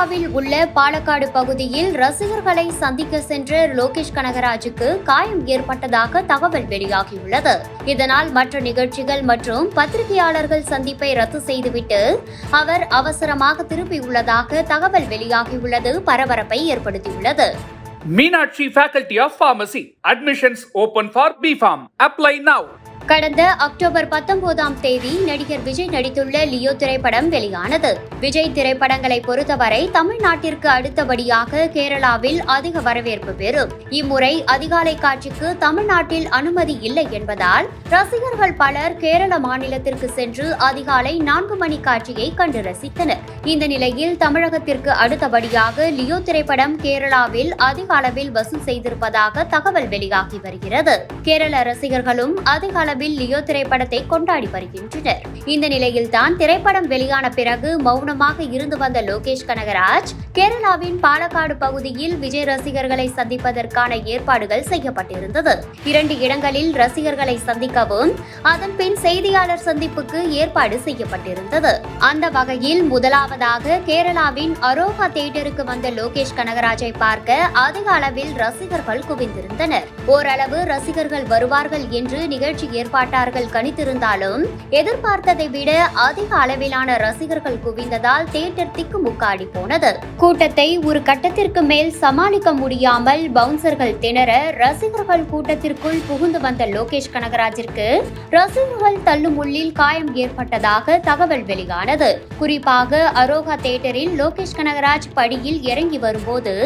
கேரளாவில் உள்ள பாலக்காடு பகுதியில் ரசிகர்களை சந்திக்க சென்ற லோகேஷ் கனகராஜுக்கு காயம் ஏற்பட்டதாக தகவல் வெளியாகியுள்ளது. இதனால் மற்ற நிகழ்ச்சிகள் மற்றும் பத்திரிகையாளர்கள் சந்திப்பை ரத்து செய்துவிட்டு அவர் அவசரமாக திரும்பியுள்ளதாக தகவல் வெளியாகியுள்ளது பரபரப்பை ஏற்படுத்தியுள்ளது. Meenakshi faculty of pharmacy admissions open for B Pharm apply now கடந்த அக்டோபர் பத்தொன்பதாம் தேதி நடிகர் விஜய் நடித்துள்ள லியோ திரைப்படம் வெளியானது. விஜய் திரைப்படங்களை பொறுத்தவரை தமிழ்நாட்டிற்கு அடுத்தபடியாக கேரளாவில் அதிக வரவேற்பு பெறும். இம்முறை அதிகாலை காட்சிக்கு தமிழ்நாட்டில் அனுமதி இல்லை என்பதால் ரசிகர்கள் பலர் கேரள மாநிலத்திற்கு சென்று அதிகாலை நான்கு மணி காட்சியை கண்டு ரசித்தனர். இந்த நிலையில் தமிழகத்திற்கு அடுத்தபடியாக லியோ திரைப்படம் கேரளாவில் அதிக அளவில் வசூல் செய்திருப்பதாக தகவல் வெளியாகி வருகிறது. கேரள ரசிகர்களும் அதிக அளவில் லியோ திரைப்படத்தை கொண்டாடி வருகின்றனர். இந்த நிலையில்தான் திரைப்படம் வெளியான பிறகு மௌனமாக இருந்து வந்த லோகேஷ் கனகராஜ் கேரளாவின் பாலக்காடு பகுதியில் விஜய் ரசிகர்களை சந்திப்பதற்கான ஏற்பாடுகள் செய்யப்பட்டிருந்தது. இரண்டு இடங்களில் ரசிகர்களை சந்திக்கவும் அதன் பின் செய்தியாளர் சந்திப்புக்கு ஏற்பாடு செய்யப்பட்டிருந்தது. அந்த வகையில் முதலாவதாக கேரளாவின் அரோகா தியேட்டருக்கு வந்த லோகேஷ் கனகராஜை பார்க்க அதிக அளவில் ரசிகர்கள் குவிந்திருந்தனர். ஓரளவு ரசிகர்கள் வருவார்கள் என்று நிகழ்ச்சி ஏற்பாட்டாளர்கள் கணித்திருந்தாலும் எதிர்பார்த்ததை விட அதிக அளவிலான ரசிகர்கள் குவிந்ததால் தியேட்டர் திக்குமுக்காடி போனது. கூட்டத்தை ஒரு கட்டத்திற்கு மேல் சமாளிக்க முடியாமல் பவுன்சர்கள் திணற ரசிகர்கள் கூட்டத்திற்குள் புகுந்து வந்த லோகேஷ் கனகராஜிற்கு ரசிகர்கள் தள்ளும் உள்ளில் காயம் ஏற்பட்டதாக தகவல் வெளியானது. குறிப்பாக அரோகா தியேட்டரில் லோகேஷ் கனகராஜ் படியில் இறங்கி வரும்போது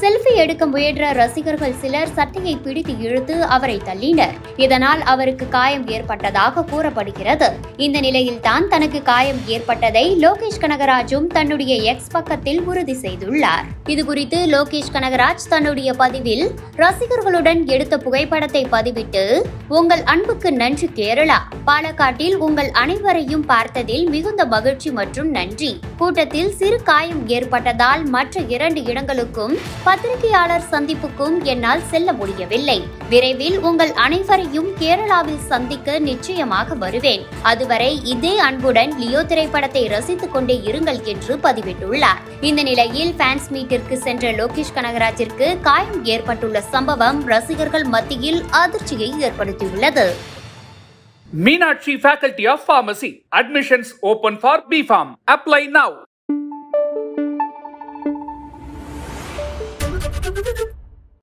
செல்ஃபி எடுக்க முயன்ற ரசிகர்கள் சிலர் சட்டையை பிடித்து இழுத்து அவரை தள்ளினர். இதனால் அவருக்கு காயம் காயம் ஏற்பட்டதாக கூறப்படுகிறது. இந்த நிலையில் தான் தனக்கு காயம் ஏற்பட்டதை லோகேஷ் கனகராஜும் தன்னுடைய எக்ஸ் பக்கத்தில் உறுதி செய்துள்ளார். இது குறித்து லோகேஷ் கனகராஜ் தன்னுடைய பதிவில் ரசிகர்களுடன் எடுத்த புகைப்படத்தை பதிவிட்டு உங்கள் அன்புக்கு நன்றி கேரளா. பாலக்காட்டில் உங்கள் அனைவரையும் பார்த்ததில் மிகுந்த மகிழ்ச்சி மற்றும் நன்றி. கூட்டத்தில் சிறு காயம் ஏற்பட்டதால் மற்ற இரண்டு இடங்களுக்கும் பத்திரிகையாளர் சந்திப்புக்கும் என்னால் செல்ல முடியவில்லை. விரைவில் உங்கள் அனைவரையும் கேரளாவில் சந்திக்க நிச்சயமாக வருவேன். அதுவரை இதே அன்புடன் லியோ திரைப்படத்தை ரசித்துக் கொண்டே இருங்கள் என்று பதிவிட்டுள்ளார். இந்த நிலையில் ஃபேன்ஸ் மீட்டிற்கு சென்ற லோகேஷ் கனகராஜிற்கு காயம் ஏற்பட்டுள்ள சம்பவம் ரசிகர்கள் மத்தியில் அதிர்ச்சியை ஏற்படுத்தியுள்ளது. Meenakshi of of admissions Admissions for for Pharm apply now.